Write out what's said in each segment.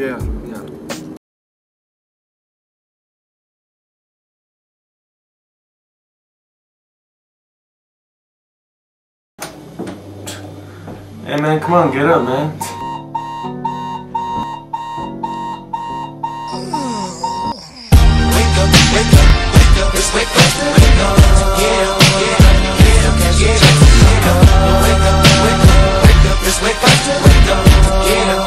Yeah, yeah. Hey man, come on, get up, man. Wake up, wake up, wake up, wake wake up, wake up, wake up, up, up, up, wake up, wake up, wake up, wake up, wake up, up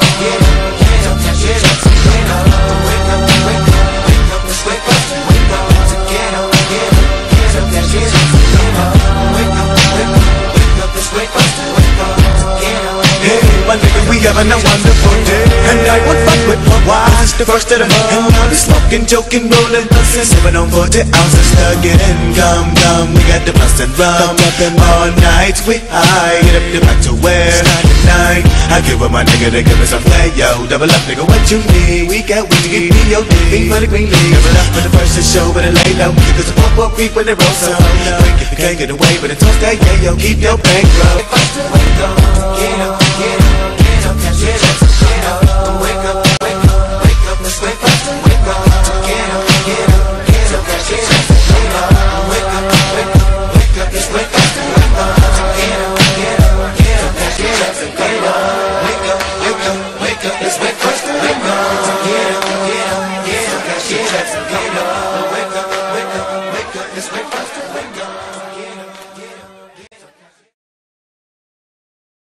hey, my nigga, we having a wonderful day. And I would fuck with my wise, the first of the month. And I'll be smoking, joking, rolling, busting, sipping on 40 ounces, slugging, gum, gum. We got the bust and rum, up and all night. We high, get up the back to where it's nine to nine. I give up my nigga to give us a play, yo. Double up, nigga, what you need? We got weed to get me, yo. Think for the green league. Double up for the first to show, but it lay low. Cause the pop up creep when it rolls up. Break it, can't get away, but it toast that, yeah, yo. Keep your bankroll. If I still wake up, get up. It's faster than to